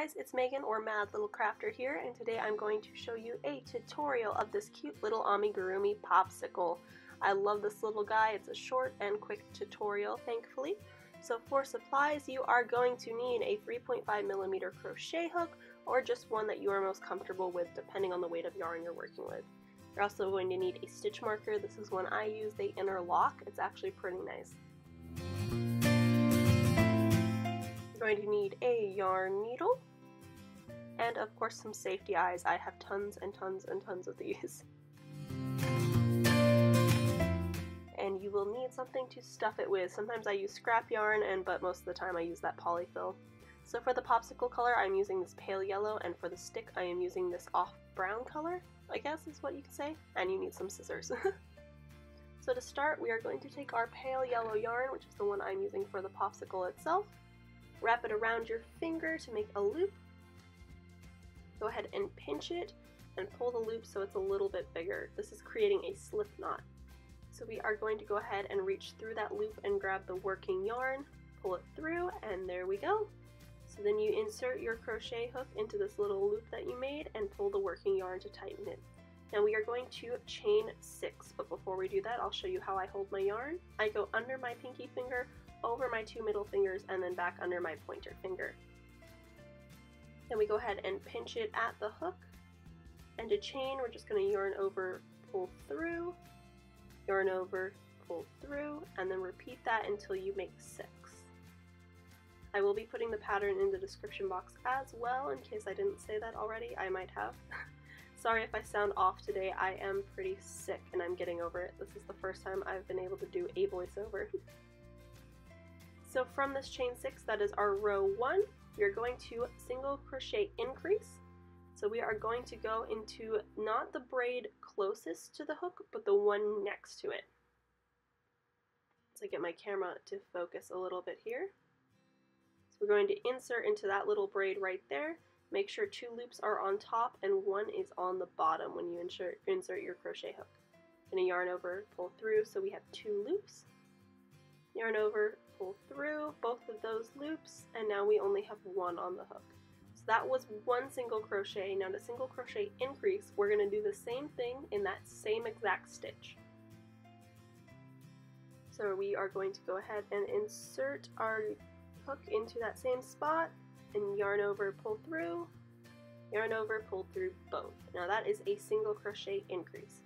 guys, it's Megan or Mad Little Crafter here, and today I'm going to show you a tutorial of this cute little amigurumi popsicle. I love this little guy, it's a short and quick tutorial, thankfully. So for supplies, you are going to need a 3.5 millimeter crochet hook, or just one that you are most comfortable with depending on the weight of yarn you're working with. You're also going to need a stitch marker, this is one I use, they interlock, it's actually pretty nice. You're going to need a yarn needle and of course some safety eyes. I have tons and tons and tons of these. And you will need something to stuff it with. Sometimes I use scrap yarn and but most of the time I use that polyfill. So for the popsicle color I'm using this pale yellow and for the stick I am using this off brown color, I guess is what you could say. And you need some scissors. so to start we are going to take our pale yellow yarn, which is the one I'm using for the popsicle itself, Wrap it around your finger to make a loop. Go ahead and pinch it and pull the loop so it's a little bit bigger. This is creating a slip knot. So we are going to go ahead and reach through that loop and grab the working yarn, pull it through, and there we go. So then you insert your crochet hook into this little loop that you made and pull the working yarn to tighten it. Now we are going to chain six, but before we do that, I'll show you how I hold my yarn. I go under my pinky finger, over my two middle fingers and then back under my pointer finger. Then we go ahead and pinch it at the hook. And to chain, we're just going to yarn over, pull through, yarn over, pull through, and then repeat that until you make six. I will be putting the pattern in the description box as well in case I didn't say that already. I might have. Sorry if I sound off today. I am pretty sick and I'm getting over it. This is the first time I've been able to do a voiceover. So from this chain six, that is our row one, we're going to single crochet increase. So we are going to go into not the braid closest to the hook, but the one next to it. So I get my camera to focus a little bit here. So we're going to insert into that little braid right there. Make sure two loops are on top and one is on the bottom when you insert, insert your crochet hook. Gonna yarn over, pull through, so we have two loops. Yarn over, through both of those loops and now we only have one on the hook. So that was one single crochet. Now to single crochet increase, we're going to do the same thing in that same exact stitch. So we are going to go ahead and insert our hook into that same spot and yarn over, pull through, yarn over, pull through both. Now that is a single crochet increase.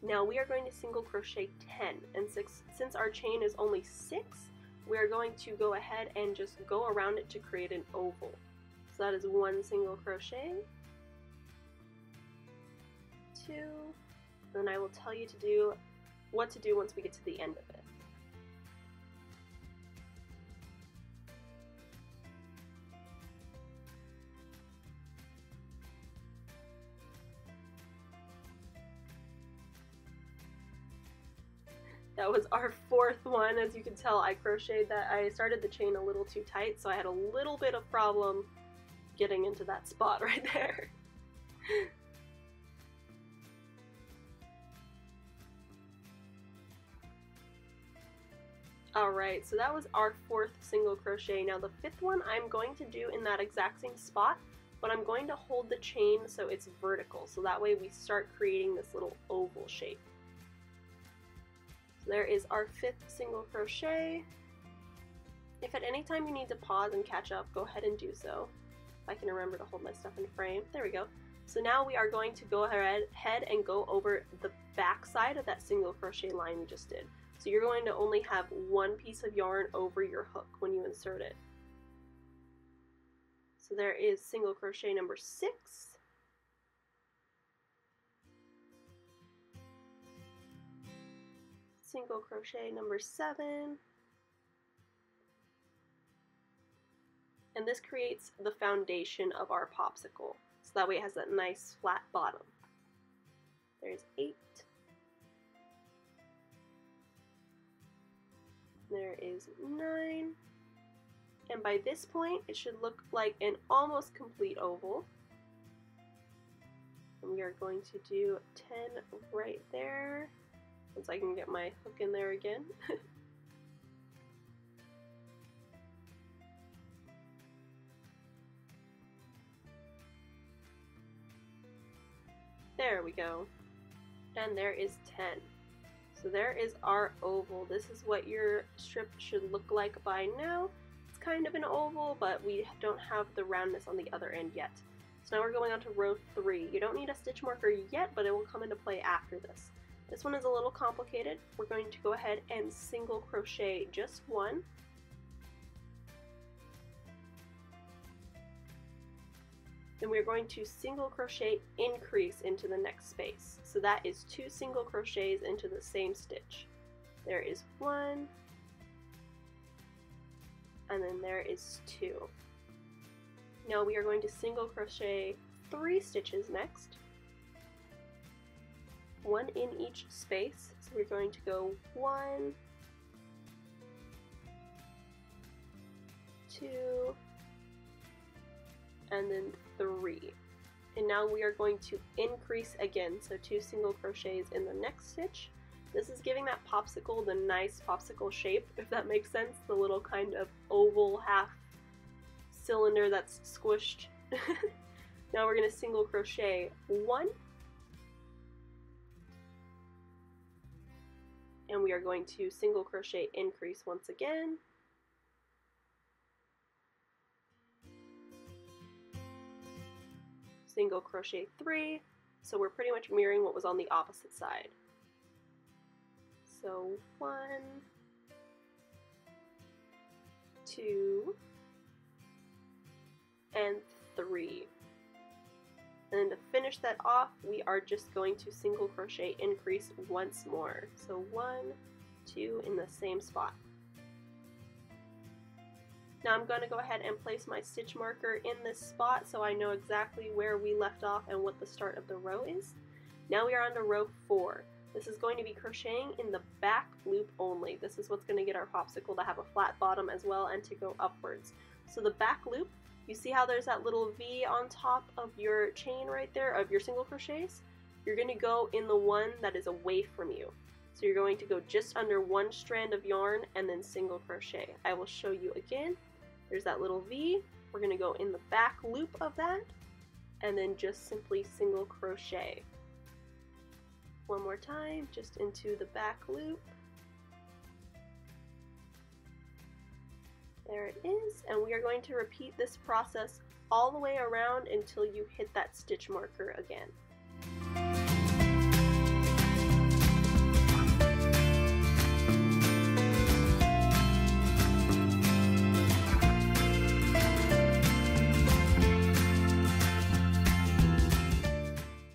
Now we are going to single crochet 10 and six, since our chain is only 6 we're going to go ahead and just go around it to create an oval. So that is one single crochet, two, then I will tell you to do what to do once we get to the end of it. That was our fourth one. As you can tell, I crocheted that. I started the chain a little too tight, so I had a little bit of problem getting into that spot right there. Alright, so that was our fourth single crochet. Now the fifth one I'm going to do in that exact same spot, but I'm going to hold the chain so it's vertical, so that way we start creating this little oval shape. There is our fifth single crochet. If at any time you need to pause and catch up, go ahead and do so. If I can remember to hold my stuff in frame. There we go. So now we are going to go ahead and go over the back side of that single crochet line we just did. So you're going to only have one piece of yarn over your hook when you insert it. So there is single crochet number six. Single crochet number seven. And this creates the foundation of our popsicle. So that way it has that nice flat bottom. There's eight. There is nine. And by this point, it should look like an almost complete oval. And we are going to do 10 right there once I can get my hook in there again. there we go. And there is 10. So there is our oval. This is what your strip should look like by now. It's kind of an oval, but we don't have the roundness on the other end yet. So now we're going on to row three. You don't need a stitch marker yet, but it will come into play after this. This one is a little complicated. We're going to go ahead and single crochet just one. Then we're going to single crochet increase into the next space. So that is two single crochets into the same stitch. There is one, and then there is two. Now we are going to single crochet three stitches next one in each space. So we're going to go one, two, and then three. And now we are going to increase again, so two single crochets in the next stitch. This is giving that popsicle the nice popsicle shape, if that makes sense, the little kind of oval half cylinder that's squished. now we're going to single crochet one, and we are going to single crochet increase once again. Single crochet three. So we're pretty much mirroring what was on the opposite side. So one two and three and then to finish that off, we are just going to single crochet increase once more. So one, two in the same spot. Now I'm going to go ahead and place my stitch marker in this spot so I know exactly where we left off and what the start of the row is. Now we are on to row 4. This is going to be crocheting in the back loop only. This is what's going to get our popsicle to have a flat bottom as well and to go upwards. So the back loop you see how there's that little V on top of your chain right there, of your single crochets? You're going to go in the one that is away from you. So you're going to go just under one strand of yarn and then single crochet. I will show you again. There's that little V. We're going to go in the back loop of that and then just simply single crochet. One more time, just into the back loop. There it is, and we are going to repeat this process all the way around until you hit that stitch marker again.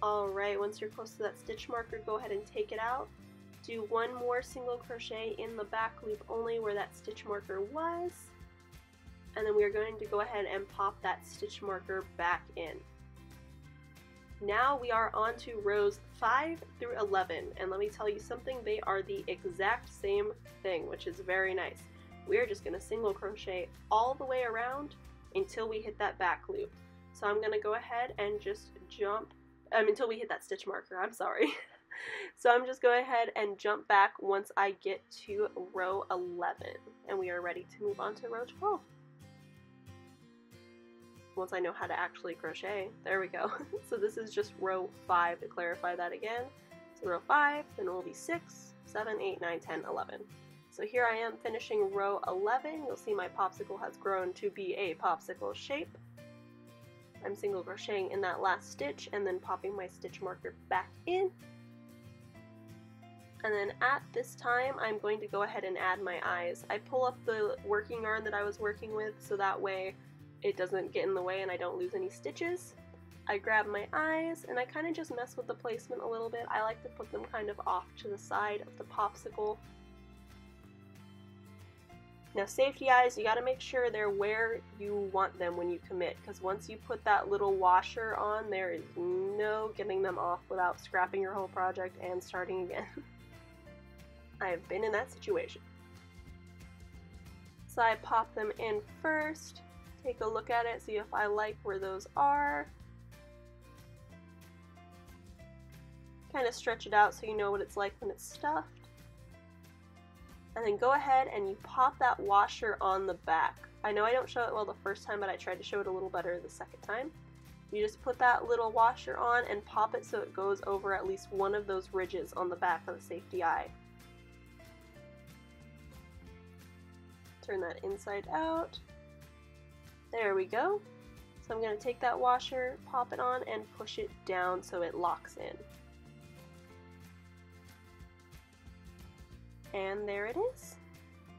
Alright, once you're close to that stitch marker, go ahead and take it out. Do one more single crochet in the back loop only where that stitch marker was and then we are going to go ahead and pop that stitch marker back in. Now we are on to rows 5 through 11, and let me tell you something, they are the exact same thing, which is very nice. We are just going to single crochet all the way around until we hit that back loop. So I'm going to go ahead and just jump, um, until we hit that stitch marker, I'm sorry. so I'm just going ahead and jump back once I get to row 11, and we are ready to move on to row 12 once I know how to actually crochet. There we go. so this is just row 5 to clarify that again. So row 5, then it will be 6, 7, 8, 9, 10, 11. So here I am finishing row 11. You'll see my popsicle has grown to be a popsicle shape. I'm single crocheting in that last stitch and then popping my stitch marker back in. And then at this time, I'm going to go ahead and add my eyes. I pull up the working yarn that I was working with so that way it doesn't get in the way and I don't lose any stitches. I grab my eyes and I kind of just mess with the placement a little bit. I like to put them kind of off to the side of the popsicle. Now safety eyes, you got to make sure they're where you want them when you commit because once you put that little washer on, there is no getting them off without scrapping your whole project and starting again. I have been in that situation. So I pop them in first take a look at it, see if I like where those are. Kind of stretch it out so you know what it's like when it's stuffed. And then go ahead and you pop that washer on the back. I know I don't show it well the first time, but I tried to show it a little better the second time. You just put that little washer on and pop it so it goes over at least one of those ridges on the back of the safety eye. Turn that inside out. There we go. So I'm going to take that washer, pop it on, and push it down so it locks in. And there it is.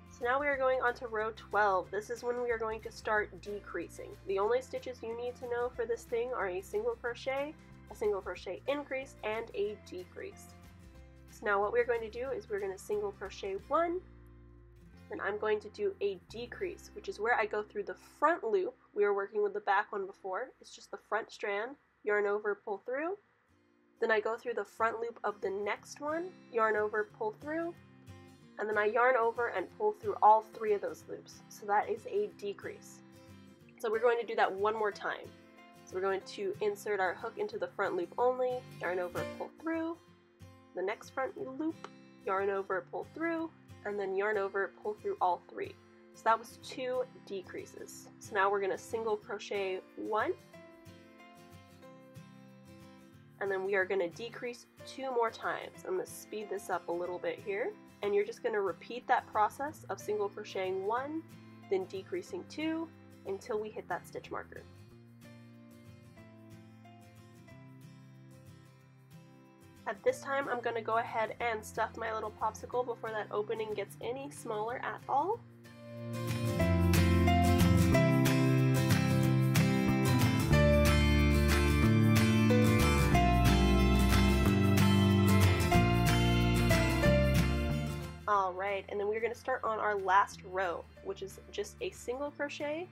So now we are going on to row 12. This is when we are going to start decreasing. The only stitches you need to know for this thing are a single crochet, a single crochet increase, and a decrease. So now what we're going to do is we're going to single crochet one, then I'm going to do a decrease, which is where I go through the front loop. We were working with the back one before. It's just the front strand, yarn over, pull through. Then I go through the front loop of the next one, yarn over, pull through, and then I yarn over and pull through all three of those loops. So that is a decrease. So we're going to do that one more time. So we're going to insert our hook into the front loop only, yarn over, pull through, the next front loop, yarn over, pull through, and then yarn over, pull through all three. So that was two decreases. So now we're going to single crochet one, and then we are going to decrease two more times. I'm going to speed this up a little bit here and you're just going to repeat that process of single crocheting one, then decreasing two until we hit that stitch marker. At this time, I'm going to go ahead and stuff my little popsicle before that opening gets any smaller at all. Alright, and then we're going to start on our last row, which is just a single crochet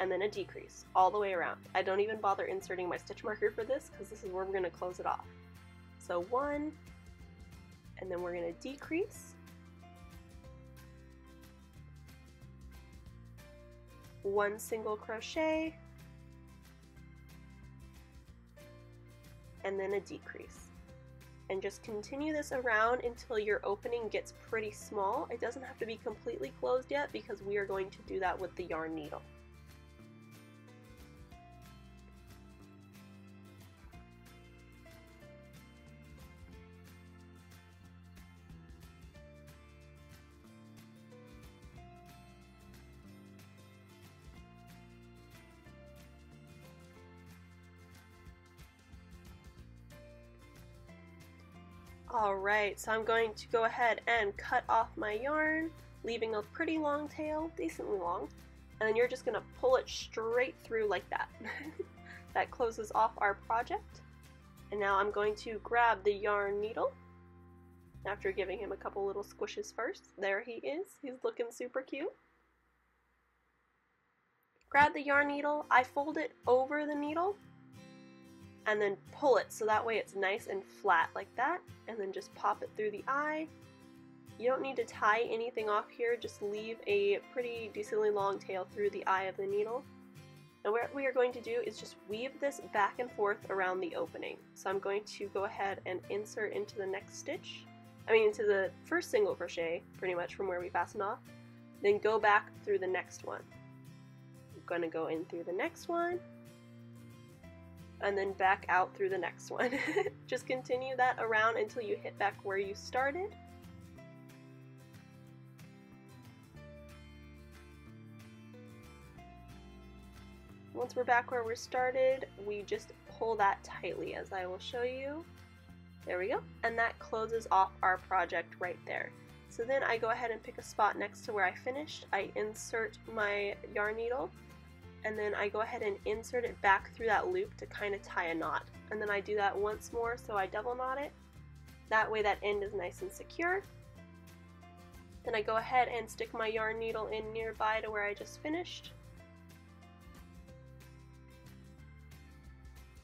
and then a decrease all the way around. I don't even bother inserting my stitch marker for this because this is where we're going to close it off. So one, and then we're going to decrease. One single crochet, and then a decrease and just continue this around until your opening gets pretty small. It doesn't have to be completely closed yet because we are going to do that with the yarn needle. Alright, so I'm going to go ahead and cut off my yarn, leaving a pretty long tail, decently long, and then you're just going to pull it straight through like that. that closes off our project. And now I'm going to grab the yarn needle, after giving him a couple little squishes first. There he is, he's looking super cute. Grab the yarn needle, I fold it over the needle, and then pull it so that way it's nice and flat like that and then just pop it through the eye. You don't need to tie anything off here, just leave a pretty decently long tail through the eye of the needle. And what we are going to do is just weave this back and forth around the opening. So I'm going to go ahead and insert into the next stitch, I mean into the first single crochet, pretty much from where we fastened off, then go back through the next one. I'm going to go in through the next one, and then back out through the next one. Just continue that around until you hit back where you started. Once we're back where we started, we just pull that tightly as I will show you. There we go. And that closes off our project right there. So then I go ahead and pick a spot next to where I finished. I insert my yarn needle and then I go ahead and insert it back through that loop to kind of tie a knot. And then I do that once more so I double knot it. That way that end is nice and secure. Then I go ahead and stick my yarn needle in nearby to where I just finished.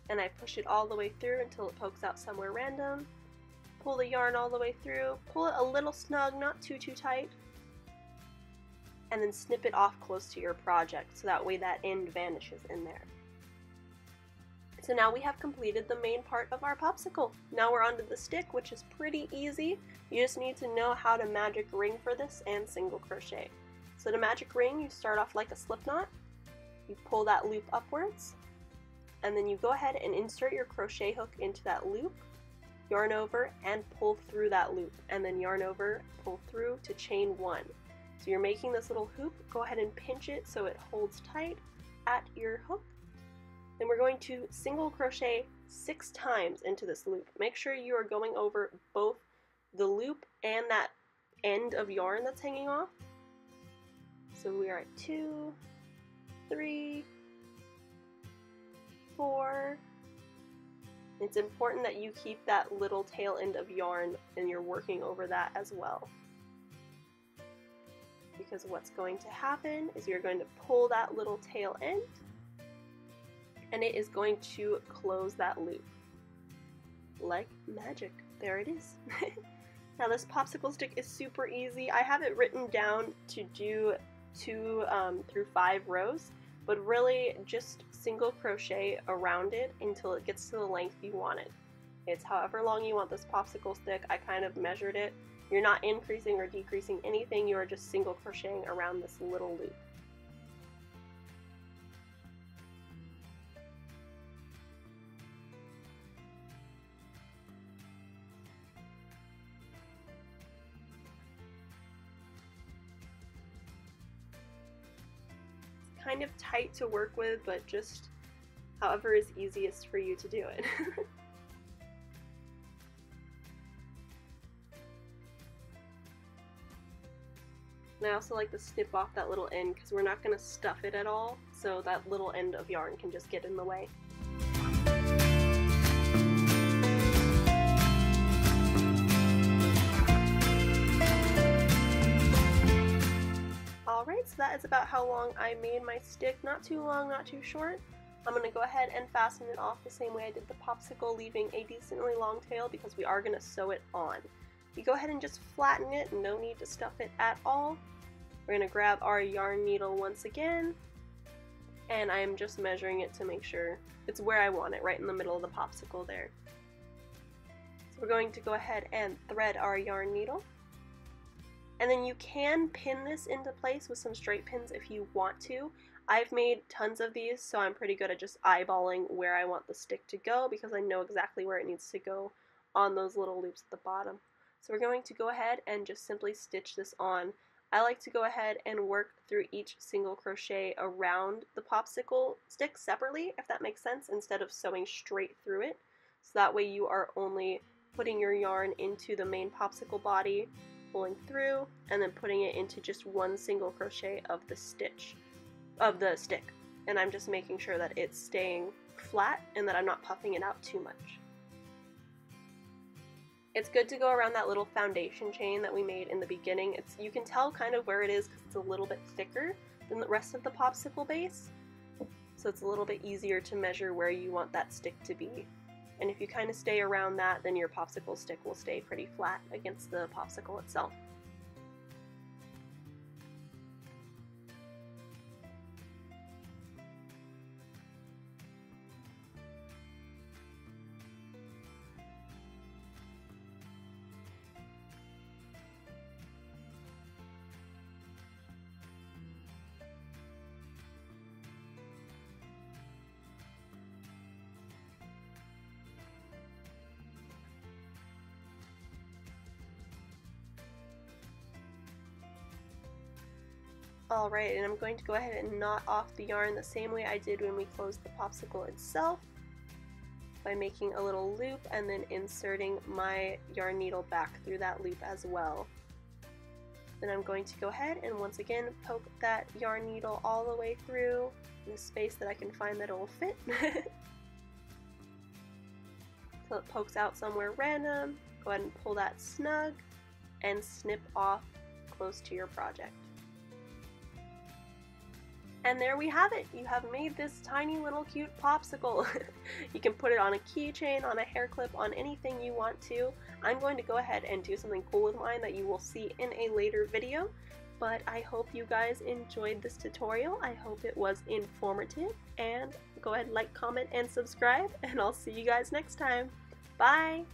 And I push it all the way through until it pokes out somewhere random. Pull the yarn all the way through. Pull it a little snug, not too too tight and then snip it off close to your project so that way that end vanishes in there. So now we have completed the main part of our popsicle. Now we're onto the stick, which is pretty easy. You just need to know how to magic ring for this and single crochet. So to magic ring, you start off like a slip knot. You pull that loop upwards, and then you go ahead and insert your crochet hook into that loop, yarn over, and pull through that loop, and then yarn over, pull through to chain one. So you're making this little hoop, go ahead and pinch it so it holds tight at your hook. Then we're going to single crochet six times into this loop. Make sure you are going over both the loop and that end of yarn that's hanging off. So we are at two, three, four. It's important that you keep that little tail end of yarn and you're working over that as well. Because what's going to happen is you're going to pull that little tail end and it is going to close that loop. Like magic. There it is. now this popsicle stick is super easy. I have it written down to do two um, through five rows, but really just single crochet around it until it gets to the length you want it. It's however long you want this popsicle stick. I kind of measured it. You're not increasing or decreasing anything, you are just single crocheting around this little loop. kind of tight to work with, but just however is easiest for you to do it. I also like to snip off that little end because we're not going to stuff it at all, so that little end of yarn can just get in the way. Alright, so that is about how long I made my stick. Not too long, not too short. I'm going to go ahead and fasten it off the same way I did the popsicle, leaving a decently long tail because we are going to sew it on. You go ahead and just flatten it, no need to stuff it at all. We're going to grab our yarn needle once again, and I'm just measuring it to make sure it's where I want it, right in the middle of the popsicle there. So we're going to go ahead and thread our yarn needle. And then you can pin this into place with some straight pins if you want to. I've made tons of these, so I'm pretty good at just eyeballing where I want the stick to go because I know exactly where it needs to go on those little loops at the bottom. So we're going to go ahead and just simply stitch this on. I like to go ahead and work through each single crochet around the popsicle stick separately, if that makes sense, instead of sewing straight through it. So that way you are only putting your yarn into the main popsicle body pulling through and then putting it into just one single crochet of the stitch of the stick and I'm just making sure that it's staying flat and that I'm not puffing it out too much. It's good to go around that little foundation chain that we made in the beginning. It's You can tell kind of where it is because it's a little bit thicker than the rest of the popsicle base so it's a little bit easier to measure where you want that stick to be. And if you kind of stay around that, then your popsicle stick will stay pretty flat against the popsicle itself. Alright, and I'm going to go ahead and knot off the yarn the same way I did when we closed the popsicle itself by making a little loop and then inserting my yarn needle back through that loop as well. Then I'm going to go ahead and once again poke that yarn needle all the way through in a space that I can find that it will fit. so it pokes out somewhere random, go ahead and pull that snug and snip off close to your project. And there we have it. You have made this tiny little cute popsicle. you can put it on a keychain, on a hair clip, on anything you want to. I'm going to go ahead and do something cool with mine that you will see in a later video. But I hope you guys enjoyed this tutorial. I hope it was informative. And go ahead, like, comment, and subscribe. And I'll see you guys next time. Bye!